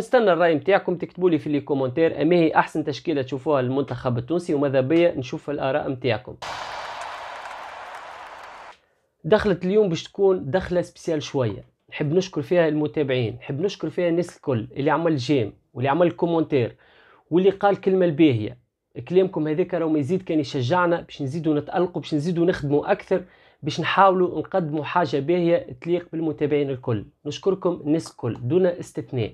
نستنى الرأي نتاعكم تكتبوا لي في les commentaires. اما هي أحسن تشكيلة تشوفوها للمنتخب التونسي وماذا بيا؟ نشوف الآراء نتاعكم دخلت اليوم باش تكون دخلة spéciale شوية. نحب نشكر فيها المتابعين نحب نشكر فيها الناس الكل اللي عمل j'aime واللي عمل commentaire واللي قال كلمة الباهية. كلامكم هذاك راهو ما يزيد كان يشجعنا باش نزيدوا نتألقوا باش نزيدوا نخدموا أكثر باش نحاولوا نقدموا حاجة باهية تليق بالمتابعين الكل. نشكركم الناس الكل دون استثناء.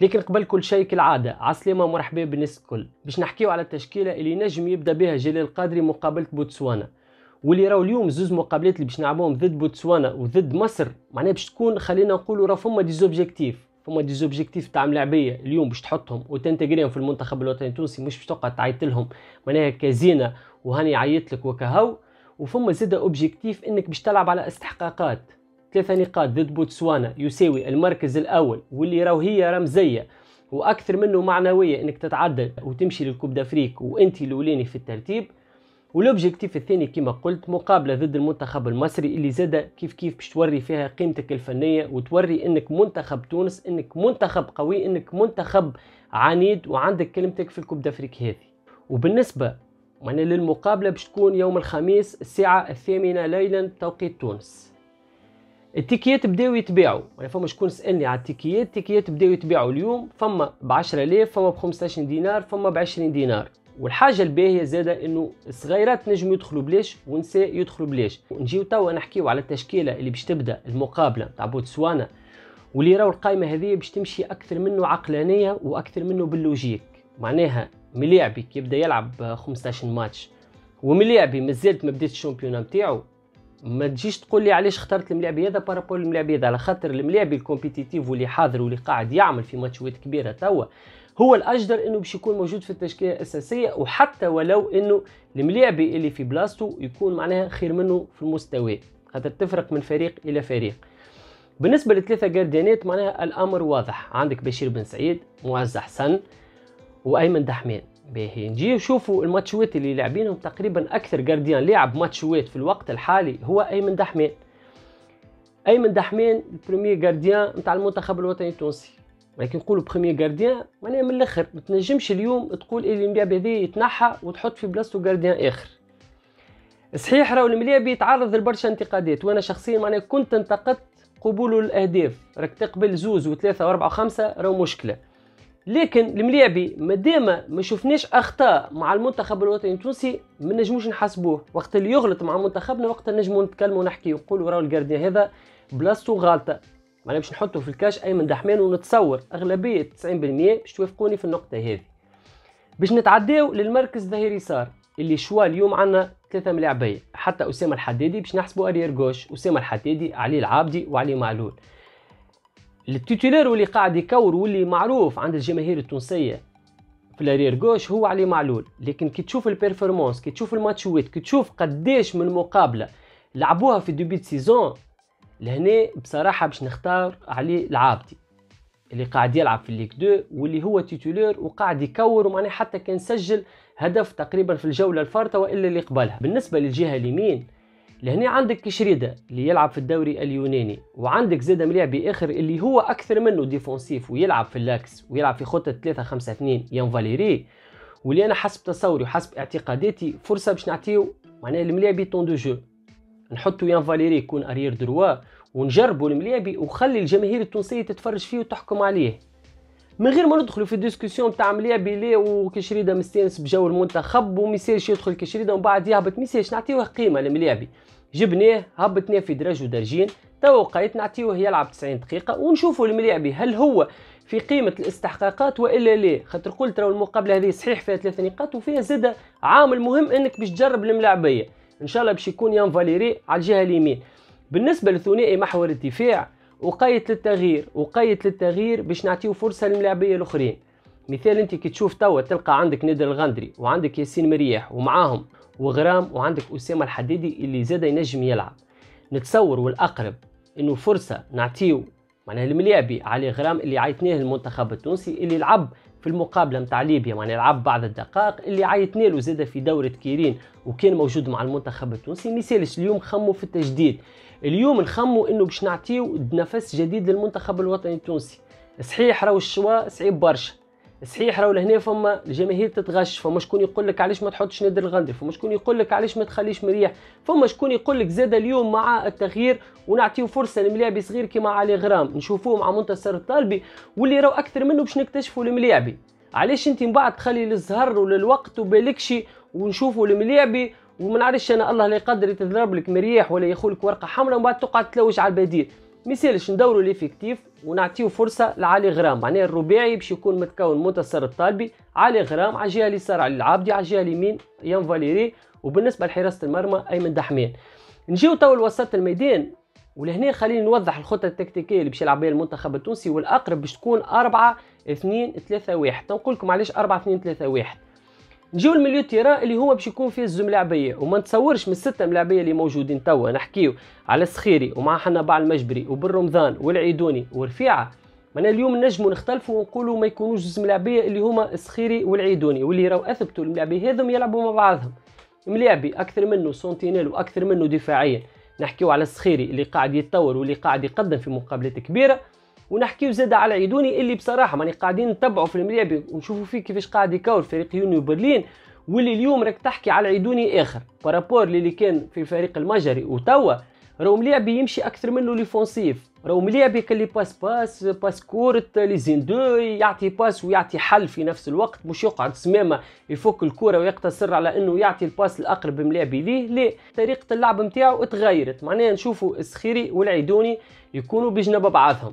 لكن قبل كل شيء كالعادة. عسلامة مرحبا بالناس الكل باش نحكيو على التشكيلة اللي نجم يبدأ بها جلال القادري مقابلة بوتسوانا. واللي راهو اليوم زوز مقابلات اللي باش نلعبوهم ضد بوتسوانا وضد مصر معناها باش تكون خلينا نقولوا راه فما des objectifs فما des objectifs تاع ملاعبية اليوم باش تحطهم وت intégrer يهم في المنتخب الوطني التونسي مش باش تقعد تعيط لهم. معناها كزينة وهاني عيط لك وكهو. وفما زيد objectif إنك باش تلعب على استحقاقات. ثلاثة نقاط ضد بوتسوانا يساوي المركز الأول واللي راهو هي رمزية وأكثر منه معنوية إنك تتعدل وتمشي لل Coupe d'Afrique وأنت الأولاني في الترتيب. وال objectif الثاني كما قلت مقابلة ضد المنتخب المصري اللي زاد كيف كيف باش توري فيها قيمتك الفنية وتوري إنك منتخب تونس إنك منتخب قوي إنك منتخب عنيد وعندك كلمتك في ال Coupe d'Afrique هذه. وبالنسبة يعني للمقابلة باش تكون يوم الخميس الساعة الثامنة ليلا توقيت تونس. ال tickets بداو يتباعوا. يعني فما شكون سألني على ال tickets ال tickets بداو يتباعوا اليوم فما ب 10000 فما ب 15 دينار فما ب 20 دينار. والحاجة الباهية زاده إنه الصغيرات نجموا يدخلوا بلاش ونساء يدخلوا بلاش. ونجيو توا نحكيو على التشكيلة اللي باش تبدأ المقابلة تاع بوتسوانا. واللي راهو القائمه هذه باش تمشي أكثر منه عقلانية وأكثر منه بال logique. معناها ملاعبي كي يبدأ يلعب 15 ماتش. وملاعبي مازالت ما بدات ال championnat نتاعو ما تجيش تقول لي علاش اخترت الملاعب هذا par rapport ل الملاعب هذا؟ على خاطر الملاعب ال compétitif واللي حاضر واللي قاعد يعمل في matchات كبيرة توا هو الأجدر إنه باش يكون موجود في التشكيلة الأساسية وحتى ولو إنه الملاعبي اللي في بلاصتو يكون معناها خير منه في المستوى. خاطر تفرق من فريق إلى فريق. بالنسبة للثلاثة gardienات معناها الأمر واضح. عندك بشير بن سعيد معز حسن وأيمن دحمان باهي نجي نشوفوا الماتشوات اللي لاعبينهم تقريبا أكثر. gardien لعب ماتشوات في الوقت الحالي هو أيمن دحمان أيمن دحمان ال premier gardien نتاع المنتخب الوطني التونسي. ولكن نقولوا premier gardien معناها من الأخر. ما تنجمش اليوم تقول اللي الملاعب هذا يتنحى وتحط في بلاصتو gardien آخر. صحيح راهو الملاعب يتعرض لبرشا انتقادات. وأنا شخصيا معناها كنت انتقدت قبوله للاهداف راك تقبل زوز وثلاثة وأربعة وخمسة راهو مشكلة. لكن المليعبي مادام ما شفناش أخطاء مع المنتخب الوطني التونسي ما نجموش نحاسبوه. وقت اللي يغلط مع منتخبنا وقت نجمو نتكلموا ونحكي ونقولوا راهو ال gardien هذا بلاصتو غالطة. معناها باش نحطه في ال cage أيمن دحمان ونتصور أغلبية 90% باش توافقوني في النقطة هذه. باش نتعداو للمركز ظهير يسار les choix اليوم عندنا ثلاثة ملاعبية. حتى أسامة الحدادي باش نحسبوا arrière gauche أسامة الحدادي علي العابدي وعلي معلول. ال titulaire واللي قاعد يكور واللي معروف عند الجماهير التونسية. في ال arrière gauche هو علي معلول. لكن كي تشوف ال performance كي تشوف الماتشوات كي تشوف قديش من مقابله لعبوها في début saison لهنا بصراحة باش نختار علي العابدي. اللي قاعد يلعب في ال Ligue 2 واللي هو titulaire وقاعد يكور ومعناه حتى كان سجل هدف تقريبا في الجولة الفارطة وإلا اللي قبلها. بالنسبة للجهة اليمين لهنا عندك كشريدة اللي يلعب في الدوري اليوناني وعندك زيد ملاعبي اخر اللي هو أكثر منه défensif ويلعب في l'axe ويلعب في خطة 3 5 2 يان فاليري. واللي أنا حسب تصوري وحسب اعتقاداتي فرصة باش نعطيو معناها الملاعبي temps de jeu. نحطوا يان فاليري يكون arrière droit ونجربوا الملاعبي وخلي الجماهير التونسية تتفرج فيه وتحكم عليه. من غير ما ندخلوا في ال discussion تاع ملاعبي لي وكشريده مستانس بجو المنتخب وميسالش يدخل كشريده ومن بعد يهبط ميسالش نعطيوه قيمة لملاعبي جبناه هبطناه في درج ودرجين توا وقيت نعطيوه يلعب 90 دقيقة ونشوفوا الملاعبي هل هو في قيمة الاستحقاقات وإلا لا. خاطر قلت راهو المقابلة هذه صحيح فيها ثلاثة نقاط وفيها زادة عامل مهم إنك باش تجرب الملاعبية. إن شاء الله باش يكون يان فاليري على الجهة اليمين. بالنسبة لثنائي محور الدفاع وقيت للتغيير وقيت للتغيير باش نعطيو فرصة للملاعبية الأخرين. مثال أنت كي تشوف توا تلقى عندك نادر الغندري وعندك ياسين مريح ومعاهم وغرام وعندك أسامة الحديدي اللي زاد ينجم يلعب. نتصور والأقرب إنه فرصة نعطيو معناها الملاعبي علي غرام اللي عيطناه المنتخب التونسي اللي لعب في المقابلة متاع ليبيا معناها لعب بعض الدقائق اللي عيطنا له زاد في دورة كيرين وكان موجود مع المنتخب التونسي. مثالش اليوم خموا في التجديد. اليوم نخموا إنه باش نعطيو نفس جديد للمنتخب الوطني التونسي. صحيح راهو الشوا صعيب برشا. صحيح راهو لهنا فما الجماهير تتغش فما شكون يقول لك علاش ما تحطش نادر الغندر فما شكون يقول لك علاش ما تخليش مريح فما شكون يقول لك زاد اليوم مع التغيير ونعطيو فرصة لملاعبي صغير كيما علي غرام نشوفوه مع منتصر الطالبي واللي راهو أكثر منه باش نكتشفوا الملاعبي علاش أنت من بعد تخلي للزهر وللوقت وبالكشي ونشوفوا الملاعبي وما نعرفش أنا الله لا يقدر يتضرب لك مريح ولا ياخذ لك ورقة حمراء ومن بعد تقعد تلوج على البديل. ميسالش ندوروا l'effectif ونعطيو فرصة لعلي غرام. معناها الرباعي باش يكون متكون منتصر الطالبي علي غرام على الجهه اليسار علي العابدي على الجهه اليمين يان فاليري. وبالنسبة لحراسة المرمى أيمن دحمان نجيو تو لوسط الميدان ولهنا خليني نوضح الخطة التكتيكية اللي باش يلعب بها المنتخب التونسي والأقرب باش تكون 4 2 3 1 تنقول لكم علاش 4 2 3 1 نجيو ال milieu terrain اللي هو باش يكون فيه الزوز ملاعبيه وما نتصورش من الستة ملاعبية اللي موجودين توا. نحكيو على السخيري ومع حنبعل المجبري وبالرمضان والعيدوني ورفيعه معناها اليوم نجموا نختلفوا ونقولوا ما يكونوش زوج ملاعبيه اللي هما السخيري والعيدوني. واللي راهو أثبتوا الملاعبيه هذم يلعبوا مع بعضهم. ملاعبي أكثر منه sentinelle وأكثر منه دفاعيا. نحكيو على السخيري اللي قاعد يتطور واللي قاعد يقدم في مقابلات كبيرة. ونحكيو زاد على عيدوني اللي بصراحة مانا قاعدين نتبعوا في الملاعب ونشوفوا فيه كيفاش قاعد يكور فريق يونيو برلين واللي اليوم راك تحكي على عيدوني آخر. par rapport اللي كان في الفريق المجري. وتوا راهو ملاعب يمشي أكثر منه l'offensif راهو ملاعب اللي passe passe passe courte les un-deux يعطي passe ويعطي حل في نفس الوقت. مش يقعد سمامه يفك الكرة ويقتصر على إنه يعطي ال passe الأقرب ملاعب ليه؟ لا طريقة اللعب نتاعو تغيرت معناها نشوفوا السخيري والعيدوني يكونوا بجنب بعضهم.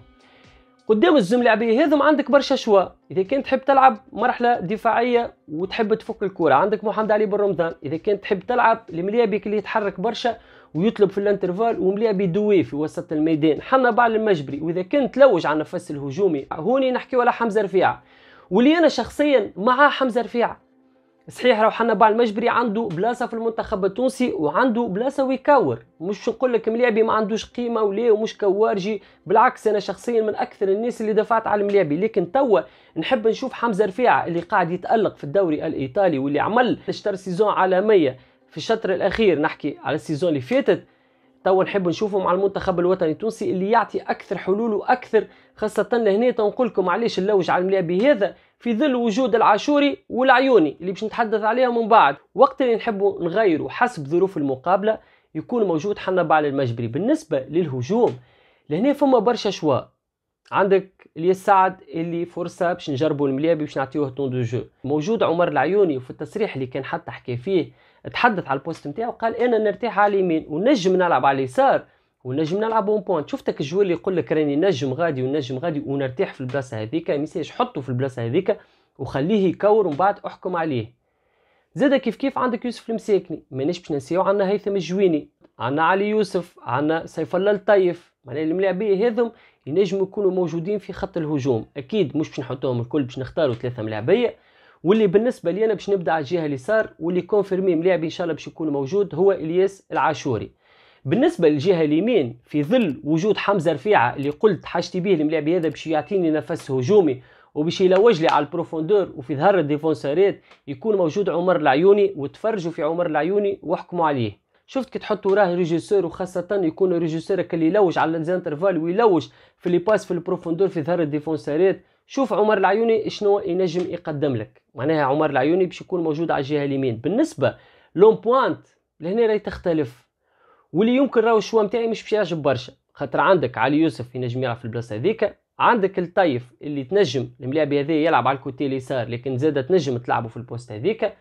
قدام الزوز ملاعبيه هذم عندك برشا choix. إذا كنت تحب تلعب مرحلة دفاعية وتحب تفك الكرة. عندك محمد علي بن رمضان. إذا كنت تحب تلعب المليعبي اللي يتحرك برشا ويطلب في ال intervalle ومليعبي دوي في وسط الميدان. حنبعل المجبري. وإذا كنت تلوج على النفس الهجومي هوني نحكي على حمزة رفيعة. واللي أنا شخصيا مع حمزة رفيعة. صحيح راهو حنبعل المجبري عنده بلاصة في المنتخب التونسي وعنده بلاصة ويكور مش نقول لك مليعبي ما عندوش قيمة ولا ومش كوارجي. بالعكس أنا شخصيا من أكثر الناس اللي دفعت على المليعبي لكن توا نحب نشوف حمزة رفيعه اللي قاعد يتألق في الدوري الإيطالي واللي عمل شطر saison عالميه في الشطر الأخير. نحكي على ال saison اللي فاتت. توا نحب نشوفه مع المنتخب الوطني التونسي اللي يعطي أكثر حلول وأكثر خاصة لهنا. تنقول لكم علاش نلوج على المليعبي هذا. في ظل وجود العاشوري والعيوني اللي باش نتحدث عليهم من بعد. وقت اللي نحبوا نغيروا حسب ظروف المقابلة يكون موجود حنبعل المجبري. بالنسبة للهجوم لهنا فما برشا choix عندك الياس سعد اللي فرصة باش نجربوا المليعبي باش نعطيوه temps de jeu. موجود عمر العيوني وفي التصريح اللي كان حتى حكى فيه. تحدث على ال poste نتاعو قال أنا نرتاح على اليمين ونجم نلعب على اليسار. ونجم نلعب en pointe شفت ال joueur اللي يقول لك راني نجم غادي ونجم غادي ونرتاح في البلاصة هذيك ميسالش حطه في البلاصة هذيك وخليه يكور ومن بعد احكم عليه. زاد كيف كيف؟ عندك يوسف المساكني. مانيش باش ننسيو عندنا هيثم الجويني عندنا علي يوسف عندنا سيف الله اللطيف معناها الملاعبيه هذم ينجموا يكونوا موجودين في خط الهجوم. أكيد مش باش نحطوهم الكل باش نختاروا ثلاثة ملاعبية. واللي بالنسبة لي أنا باش نبدأ على الجهة اليسار واللي confirmé ملاعبي إن شاء الله باش يكون موجود هو إلياس العاشوري. بالنسبة للجهة اليمين في ظل وجود حمزة رفيعة اللي قلت حاجتي به الملاعب هذا باش يعطيني نفس هجومي وباش يلوج لي على ال profondeur وفي ظهر الديفونسارات يكون موجود عمر العيوني وتفرجوا في عمر العيوني واحكموا عليه. شفت كي تحط وراه régisseur وخاصة يكون régisseur اللي يلوج على ال intervalle ويلوج في les passes في ال profondeur في ظهر الديفونسارات شوف عمر العيوني شنو ينجم يقدم لك. معناها عمر العيوني باش يكون موجود على الجهة اليمين. بالنسبة ل en pointe لهنا راهي تختلف. واللي يمكن راهو ال choix نتاعي مش باش يعجب برشا. خاطر عندك علي يوسف ينجم يلعب في البلاصة هذيك عندك اللطيف اللي تنجم الملاعب هذا يلعب على ال côté اليسار لكن زاده تنجم تلعبه في ال poste هذيك.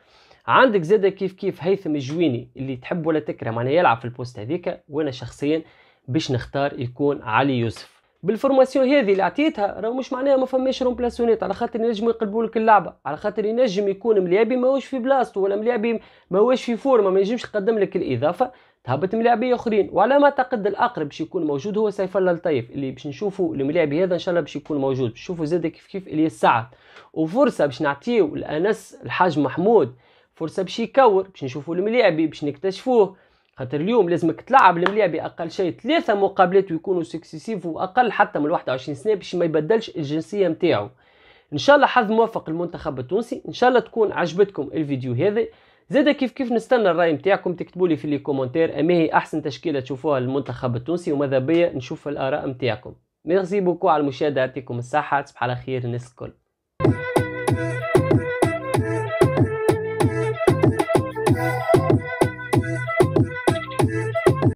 عندك زاده كيف كيف هيثم الجويني اللي تحب ولا تكره معناها يلعب في ال poste هذيك. وأنا شخصيا باش نختار يكون علي يوسف. بال formation هذه اللي عطيتها راه مش معناها ما فماش رومبلاسيونات على خاطر ينجموا يقلبوا لك اللعبة على خاطر ينجم يكون ملاعبي ماهوش في بلاصتو ولا ملاعبي ماهوش في فورمة ما ينجمش يقدم لك الإضافة. تهبط ملاعبيه آخرين. وعلى ما اعتقد الأقرب باش يكون موجود هو سيف الله لطيف اللي باش نشوفوا الملاعبي هذا إن شاء الله باش يكون موجود. باش نشوفوا زاد كيف كيف الياس سعد وفرصة باش نعطيو لأنس الحاج محمود فرصة باش يكور. باش نشوفوا الملاعبي باش نكتشفوه. خاطر اليوم لازمك تلعب الملاعبي أقل شيء ثلاثة مقابلات ويكونوا successifs وأقل حتى من 21 سنة باش ما يبدلش الجنسية نتاعو إن شاء الله حظ موفق المنتخب التونسي. إن شاء الله تكون عجبتكم الفيديو هذا. زاد كيف كيف نستنى الرأي نتاعكم؟ تكتبوا لي في les commentaires اما هي أحسن تشكيلة تشوفوها للمنتخب التونسي وماذا بيا؟ نشوف الآراء نتاعكم. merci beaucoup على المشاهدة يعطيكم الصحة تصبح على خير الناس الكل.